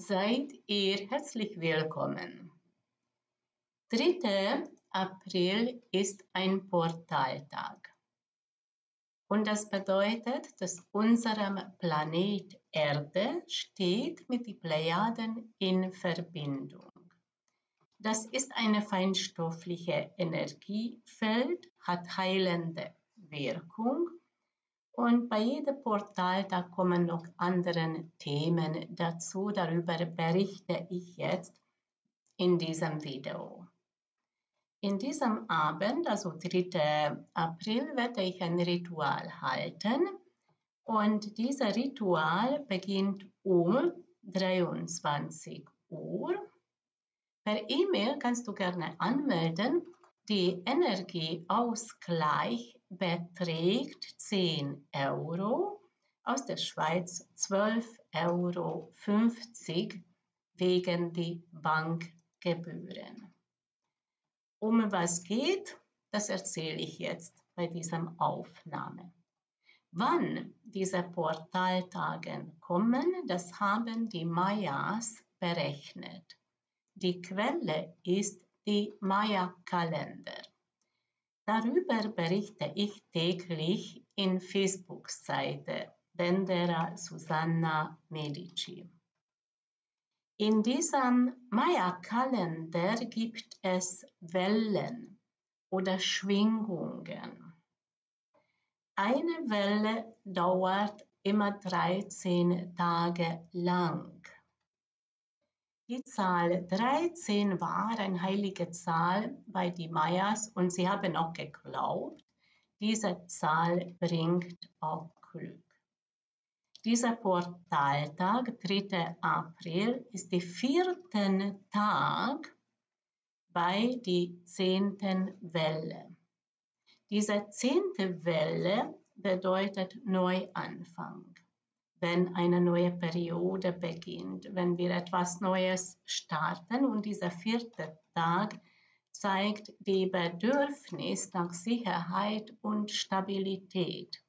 Seid ihr herzlich willkommen. 3. April ist ein Portaltag. Und das bedeutet, dass unserem Planet Erde steht mit den Plejaden in Verbindung. Das ist eine feinstoffliche Energiefeld, hat heilende Wirkung und bei jedem Portal, da kommen noch andere Themen dazu. Darüber berichte ich jetzt in diesem Video. In diesem Abend, also 3. April, werde ich ein Ritual halten. Und dieser Ritual beginnt um 23 Uhr. Per E-Mail kannst du gerne anmelden. Die Energieausgleich beträgt 10 Euro, aus der Schweiz 12,50 Euro wegen die Bankgebühren. Um was geht, das erzähle ich jetzt bei diesem Aufnahme. Wann diese Portaltage kommen, das haben die Mayas berechnet. Die Quelle ist die Maya-Kalender. Darüber berichte ich täglich in Facebook-Seite Dendera Susanna Medici. In diesem Maya-Kalender gibt es Wellen oder Schwingungen. Eine Welle dauert immer 13 Tage lang. Die Zahl 13 war eine heilige Zahl bei den Mayas und sie haben auch geglaubt, diese Zahl bringt auch Glück. Dieser Portaltag, 3. April, ist der vierte Tag bei der zehnten Welle. Diese zehnte Welle bedeutet Neuanfang wenn eine neue Periode beginnt, wenn wir etwas Neues starten. Und dieser vierte Tag zeigt die Bedürfnis nach Sicherheit und Stabilität.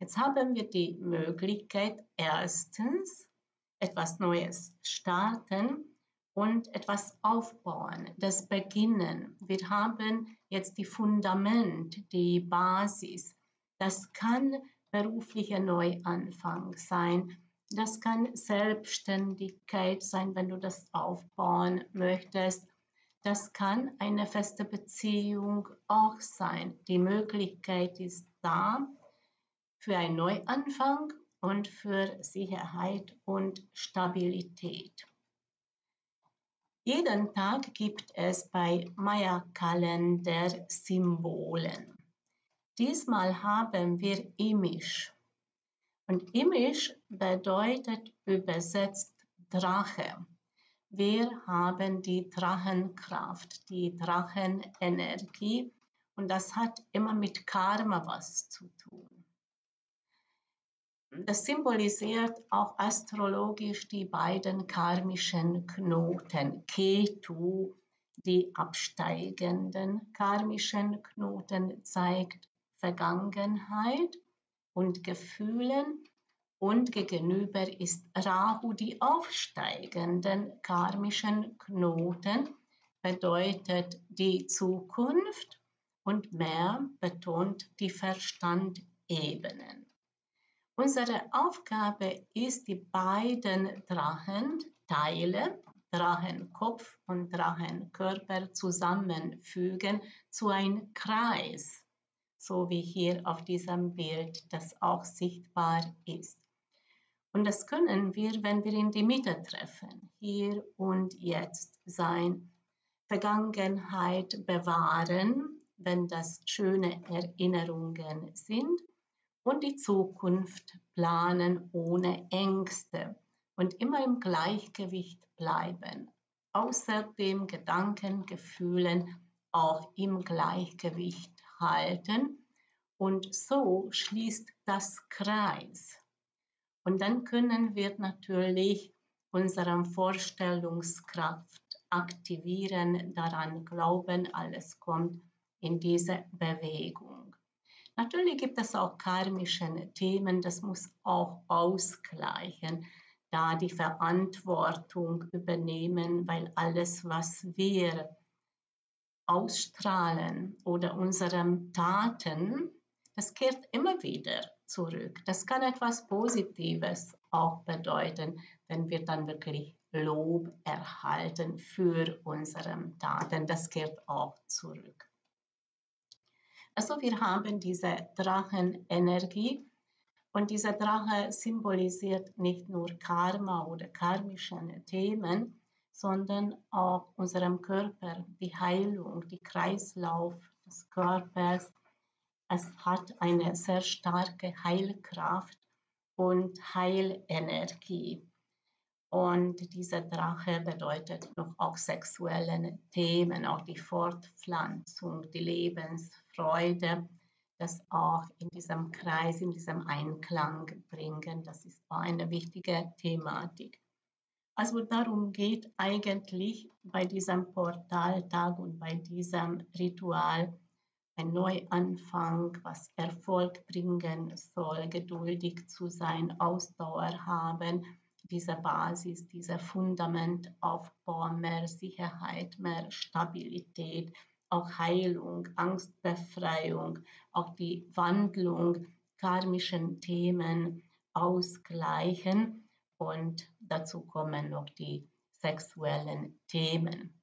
Jetzt haben wir die Möglichkeit, erstens etwas Neues starten und etwas aufbauen, das Beginnen. Wir haben jetzt die Fundament, die Basis. Das kann beruflicher Neuanfang sein. Das kann Selbstständigkeit sein, wenn du das aufbauen möchtest. Das kann eine feste Beziehung auch sein. Die Möglichkeit ist da für einen Neuanfang und für Sicherheit und Stabilität. Jeden Tag gibt es bei Maya-Kalender Symbolen. Diesmal haben wir Imisch. Und Imisch bedeutet übersetzt Drache. Wir haben die Drachenkraft, die Drachenenergie und das hat immer mit Karma was zu tun. Das symbolisiert auch astrologisch die beiden karmischen Knoten, Ketu, die absteigenden karmischen Knoten zeigt Vergangenheit und Gefühlen und gegenüber ist Rahu die aufsteigenden karmischen Knoten, bedeutet die Zukunft und mehr betont die Verstandebenen. Unsere Aufgabe ist, die beiden Drachenteile, Drachenkopf und Drachenkörper zusammenfügen zu einem Kreis so wie hier auf diesem Bild das auch sichtbar ist. Und das können wir, wenn wir in die Mitte treffen, hier und jetzt sein, Vergangenheit bewahren, wenn das schöne Erinnerungen sind und die Zukunft planen ohne Ängste und immer im Gleichgewicht bleiben. Außerdem Gedanken, Gefühlen auch im Gleichgewicht halten und so schließt das Kreis. Und dann können wir natürlich unsere Vorstellungskraft aktivieren, daran glauben, alles kommt in diese Bewegung. Natürlich gibt es auch karmische Themen, das muss auch ausgleichen. da die Verantwortung übernehmen, weil alles, was wir ausstrahlen oder unseren Taten, das kehrt immer wieder zurück. Das kann etwas Positives auch bedeuten, wenn wir dann wirklich Lob erhalten für unsere Taten. Das kehrt auch zurück. Also wir haben diese Drachenenergie und dieser Drache symbolisiert nicht nur Karma oder karmische Themen, sondern auch unserem Körper, die Heilung, die Kreislauf des Körpers. Es hat eine sehr starke Heilkraft und Heilenergie. Und dieser Drache bedeutet noch auch sexuelle Themen, auch die Fortpflanzung, die Lebensfreude, das auch in diesem Kreis, in diesem Einklang bringen. Das ist eine wichtige Thematik. Also darum geht eigentlich bei diesem Portaltag und bei diesem Ritual ein Neuanfang, was Erfolg bringen soll, geduldig zu sein, Ausdauer haben, diese Basis, dieser Fundament aufbauen, mehr Sicherheit, mehr Stabilität, auch Heilung, Angstbefreiung, auch die Wandlung karmischen Themen ausgleichen und dazu kommen noch die sexuellen Themen.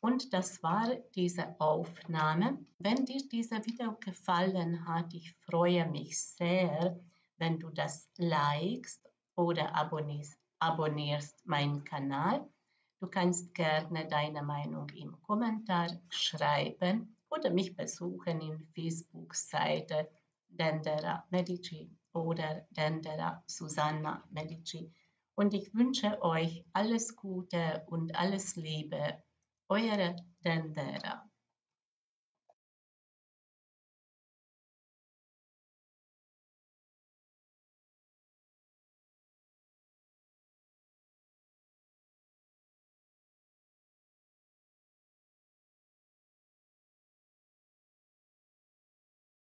Und das war diese Aufnahme. Wenn dir diese Video gefallen hat, ich freue mich sehr, wenn du das likest oder abonnierst, abonnierst meinen Kanal. Du kannst gerne deine Meinung im Kommentar schreiben oder mich besuchen in Facebook-Seite Dendera Medici oder Dendera Susanna Medici. Und ich wünsche euch alles Gute und alles Liebe. Eure Dendera.